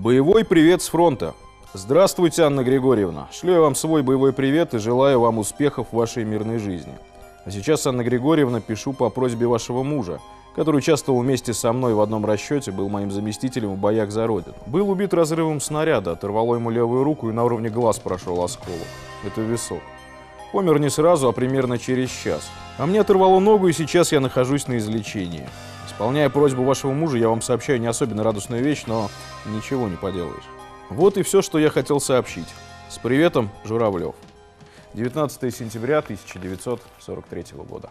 Боевой привет с фронта. Здравствуйте, Анна Григорьевна. Шлю я вам свой боевой привет и желаю вам успехов в вашей мирной жизни. А сейчас, Анна Григорьевна, пишу по просьбе вашего мужа, который участвовал вместе со мной в одном расчете, был моим заместителем в боях за Родину. Был убит разрывом снаряда, оторвало ему левую руку и на уровне глаз прошел осколок. Это висок. Помер не сразу, а примерно через час. А мне оторвало ногу, и сейчас я нахожусь на излечении. Исполняя просьбу вашего мужа, я вам сообщаю не особенно радостную вещь, но ничего не поделаешь. Вот и все, что я хотел сообщить. С приветом, Журавлев. 19 сентября 1943 года.